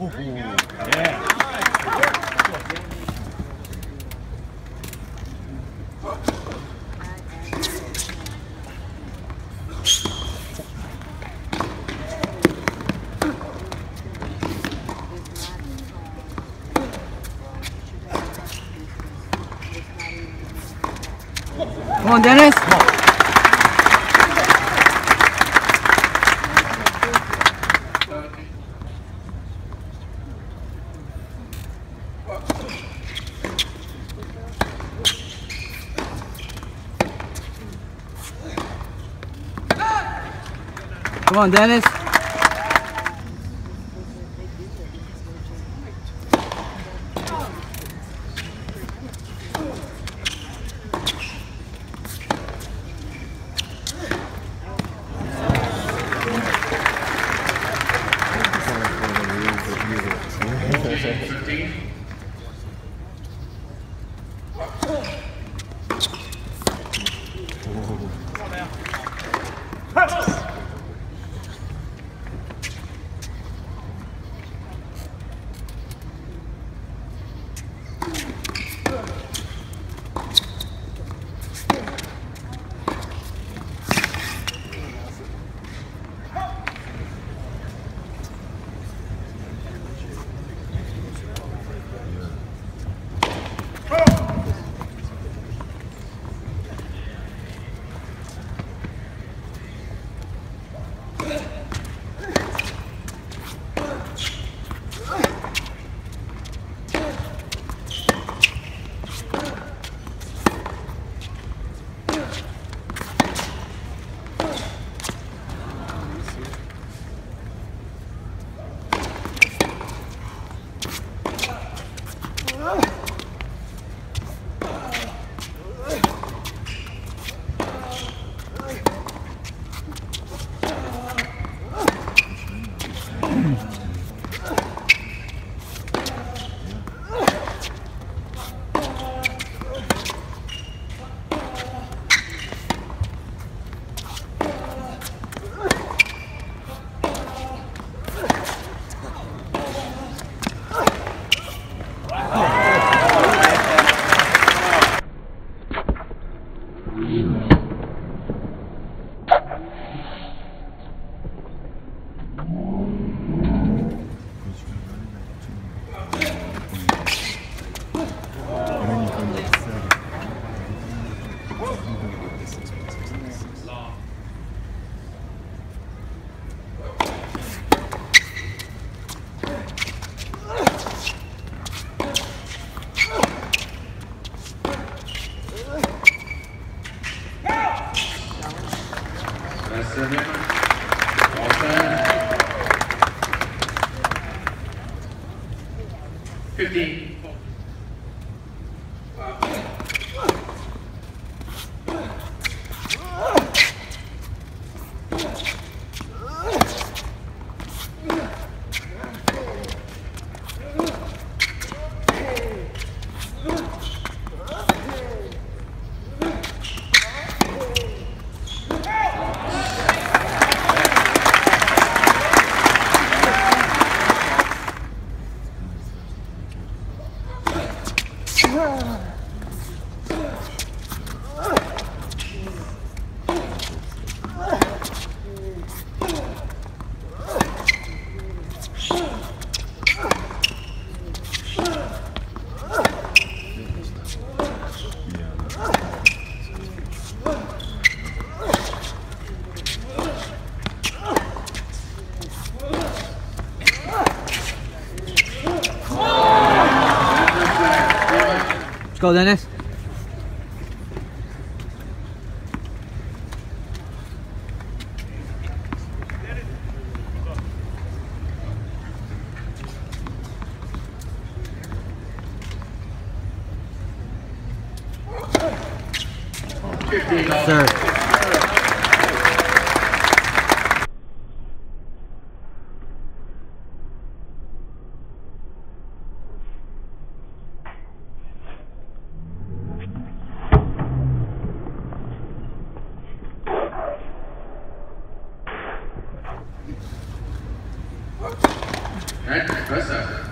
Come on, Dennis. Come on, Denis. That's Three. Go, Denis. Fifteen. Right? press that.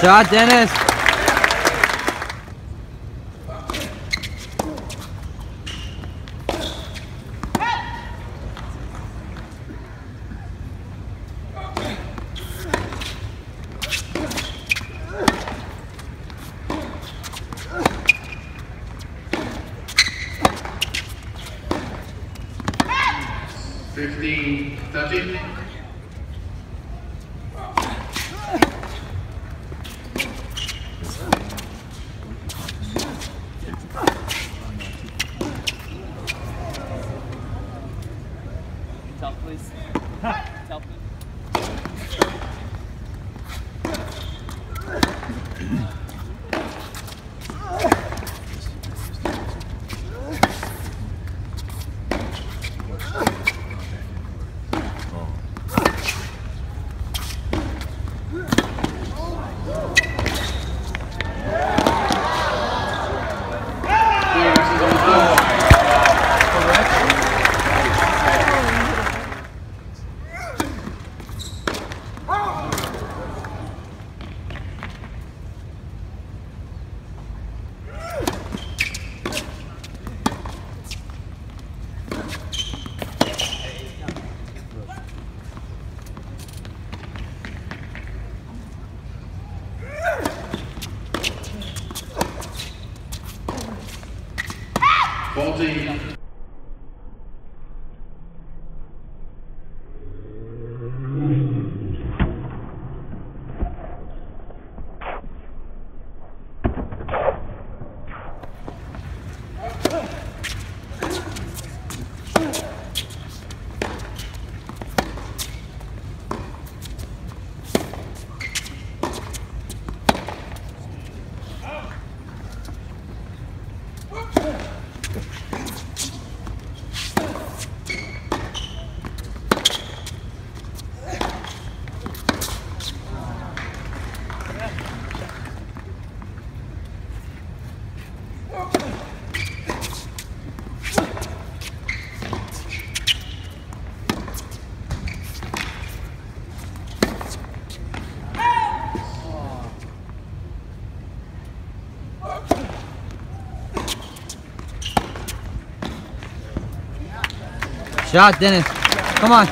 Shot, Denis. shot, Denis. Come on.